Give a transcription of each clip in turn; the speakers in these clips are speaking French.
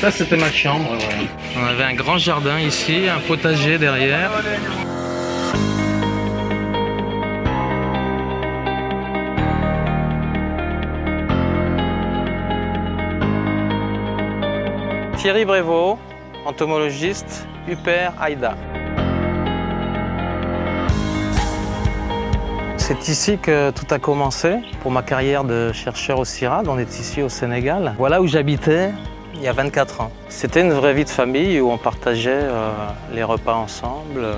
Ça, c'était ma chambre. ouais. On avait un grand jardin ici, un potager derrière. Thierry Brévaux, entomologiste, Huper Aïda. C'est ici que tout a commencé pour ma carrière de chercheur au CIRAD. On est ici au Sénégal. Voilà où j'habitais il y a 24 ans. C'était une vraie vie de famille où on partageait euh, les repas ensemble, euh,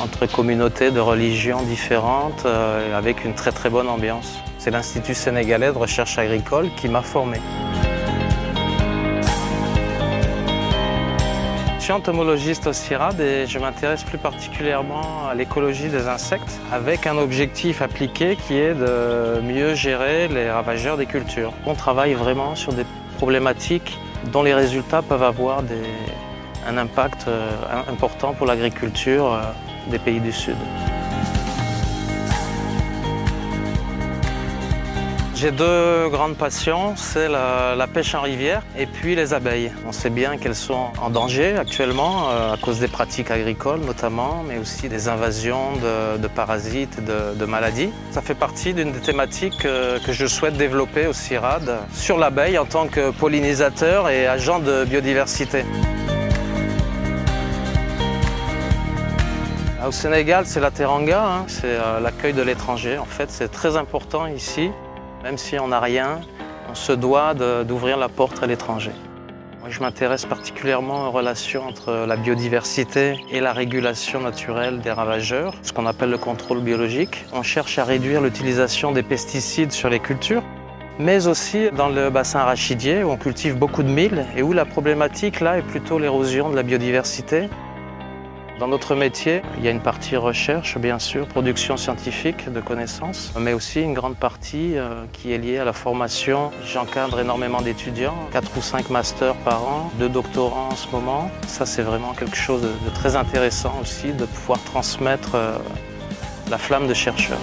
entre communautés de religions différentes, euh, avec une très très bonne ambiance. C'est l'Institut sénégalais de recherche agricole qui m'a formé. Je suis entomologiste au CIRAD et je m'intéresse plus particulièrement à l'écologie des insectes avec un objectif appliqué qui est de mieux gérer les ravageurs des cultures. On travaille vraiment sur des problématiques dont les résultats peuvent avoir un impact euh, important pour l'agriculture euh, des pays du Sud. J'ai deux grandes passions, c'est la, pêche en rivière et puis les abeilles. On sait bien qu'elles sont en danger actuellement euh, à cause des pratiques agricoles notamment, mais aussi des invasions de, parasites et de, de maladies. Ça fait partie d'une des thématiques euh, que je souhaite développer au CIRAD sur l'abeille en tant que pollinisateur et agent de biodiversité. Au Sénégal, c'est la teranga, hein, c'est euh, l'accueil de l'étranger. En fait, c'est très important ici. Même si on n'a rien, on se doit d'ouvrir la porte à l'étranger. Moi, je m'intéresse particulièrement aux relations entre la biodiversité et la régulation naturelle des ravageurs, ce qu'on appelle le contrôle biologique. On cherche à réduire l'utilisation des pesticides sur les cultures, mais aussi dans le bassin arachidier où on cultive beaucoup de mil et où la problématique là est plutôt l'érosion de la biodiversité. Dans notre métier, il y a une partie recherche, bien sûr, production scientifique de connaissances, mais aussi une grande partie euh, qui est liée à la formation. J'encadre énormément d'étudiants, 4 ou 5 masters par an, 2 doctorants en ce moment. Ça, c'est vraiment quelque chose de, très intéressant aussi, de pouvoir transmettre euh, la flamme de chercheur.